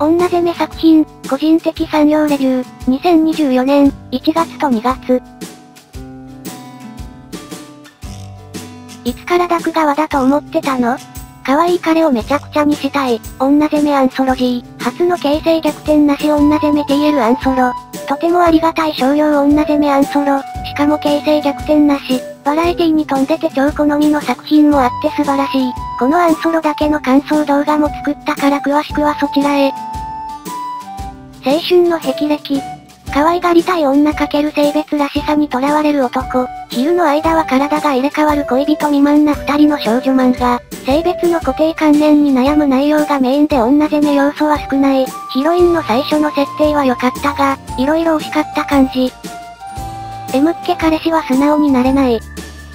女攻め作品、個人的産業レビュー、2024年、1月と2月。いつからダク側だと思ってたの？可愛い彼をめちゃくちゃにしたい、女攻めアンソロジー、初の形勢逆転なし女攻め TL アンソロ。とてもありがたい商用女攻めアンソロ、しかも形勢逆転なし、バラエティに富んでて超好みの作品もあって素晴らしい。このアンソロだけの感想動画も作ったから詳しくはそちらへ。青春の霹靂。可愛がりたい女かける性別らしさにとらわれる男。昼の間は体が入れ替わる恋人未満な二人の少女漫画。性別の固定観念に悩む内容がメインで女攻め要素は少ない。ヒロインの最初の設定は良かったが、色々惜しかった感じ。M っ気彼氏は素直になれない。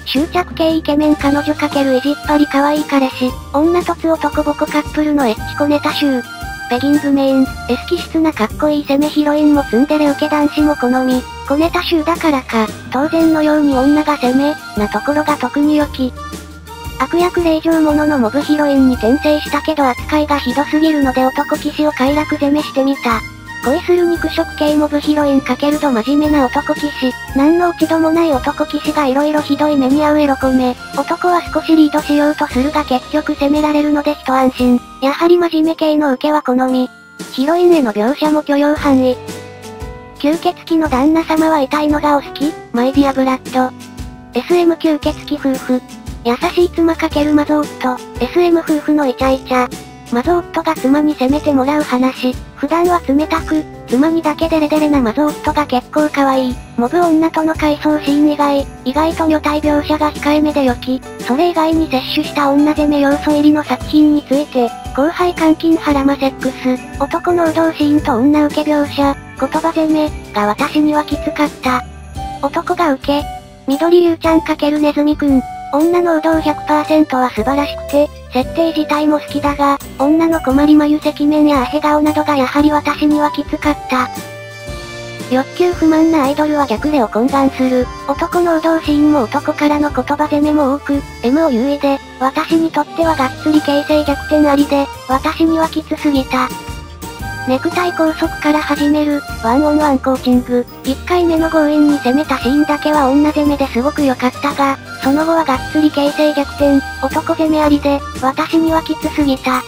執着系イケメン彼女かける意地っ張り可愛い彼氏、女とつ男ボコカップルのエッチコネタ集。ペギングメイン、エス気質なかっこいい攻めヒロインもツンデレ受け男子も好み、小ネタ集だからか、当然のように女が攻め、なところが特に良き。悪役令状者のモブヒロインに転生したけど扱いがひどすぎるので男騎士を快楽攻めしてみた。恋する肉食系モブヒロインかけると真面目な男騎士。何の落ち度もない男騎士が色々ひどい目に遭うエロコメ。男は少しリードしようとするが結局攻められるので一安心。やはり真面目系の受けは好み。ヒロインへの描写も許容範囲。吸血鬼の旦那様は痛いのがお好き？マイディアブラッド。SM 吸血鬼夫婦。優しい妻かけるマゾ夫。SM 夫婦のイチャイチャ。マゾ夫が妻に責めてもらう話。普段は冷たく、妻にだけデレデレなマゾ夫が結構可愛い。モブ女との回想シーン以外、意外と女体描写が控えめで良き。それ以外に摂取した女攻め要素入りの作品について、後輩監禁ハラマセックス、男の動シーンと女受け描写、言葉攻め、が私にはきつかった。男が受け、緑ゆうちゃん×ネズミくん、女のうどう100%は素晴らしくて、設定自体も好きだが、女の困り眉赤面やアヘ顔などがやはり私にはきつかった。欲求不満なアイドルは逆でを懇願する。男のうどうシーンも男からの言葉攻めも多く、M を優位で、私にとってはがっつり形成逆転ありで、私にはきつすぎた。ネクタイ拘束から始める、ワンオンワンコーチング。1回目の強引に攻めたシーンだけは女攻めですごく良かったが、その後はがっつり形成逆転、男攻めありで、私にはきつすぎた。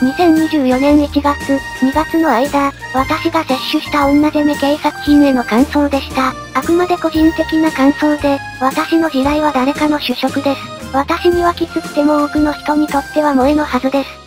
2024年1月、2月の間、私が摂取した女攻め系作品への感想でした。あくまで個人的な感想で、私の地雷は誰かの主食です。私にはきつくても多くの人にとっては萌えのはずです。